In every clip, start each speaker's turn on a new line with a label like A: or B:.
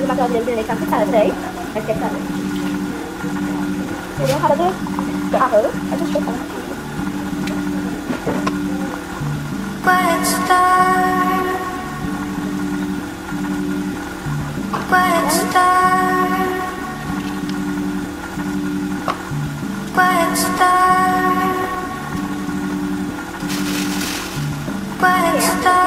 A: 들어가서는데 감기 사는데 알겠다. 이거 하나도 아흐 아주 좋다. Quiet star Quiet star Quiet star Quiet star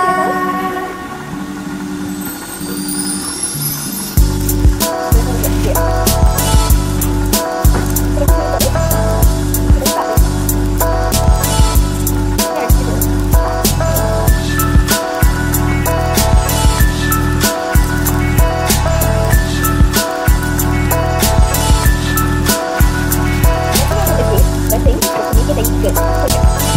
A: Bye.